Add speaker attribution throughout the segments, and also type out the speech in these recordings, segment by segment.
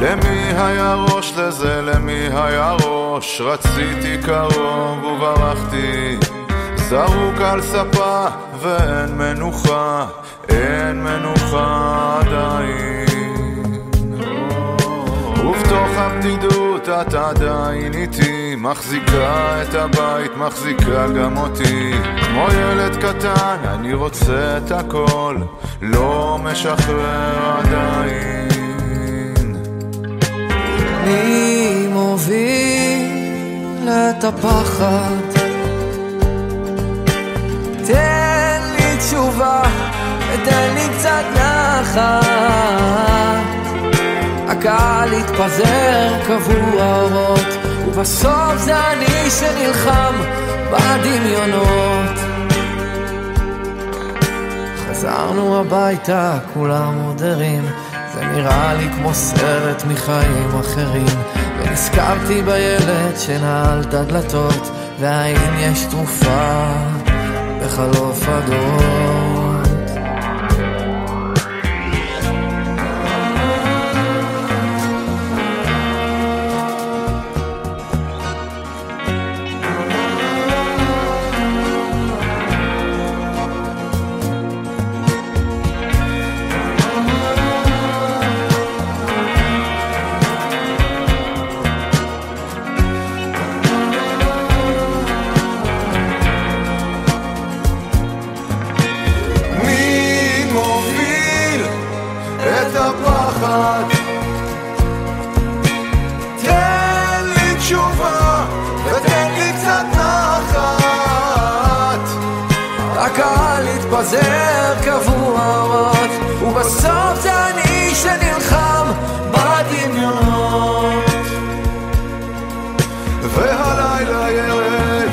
Speaker 1: למי היה ראש לזה, למי היה ראש? רציתי קרוב וברחתי זרוק על ספה ואין מנוחה, אין מנוחה עדיין. ובתוך הבדידות את עדיין איתי, מחזיקה את הבית, מחזיקה גם אותי. כמו ילד קטן, אני רוצה את הכל, לא משחרר עדיין.
Speaker 2: מי מוביל את הפחד? תן לי תשובה ותן לי קצת נחת. הקהל התפזר, קבוע אורות ובסוף זה אני שנלחם בדמיונות. חזרנו הביתה, כולם עוד ערים זה נראה לי כמו סרט מחיים אחרים. ונזכרתי בילד שנעל את הדלתות והאם יש תרופה בחלוף הדור מתפזר קבועות ובסוף זה אני שנלחם בדמיונות.
Speaker 1: והלילה ירד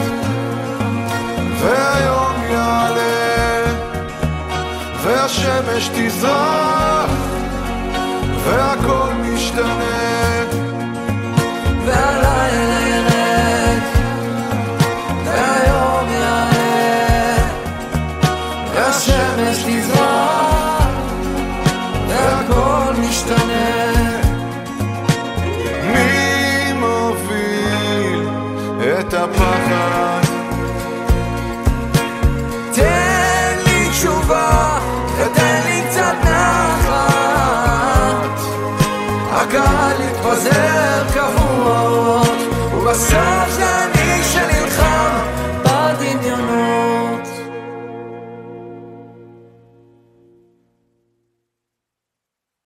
Speaker 1: והיום יעלה והשמש תזרח השמש תזרח, והכל משתנה.
Speaker 2: מי מוביל את הפחד? תן לי תשובה, ותן
Speaker 1: לי קצת נחת. הקהל התפזר קבוע, ובסוף זה...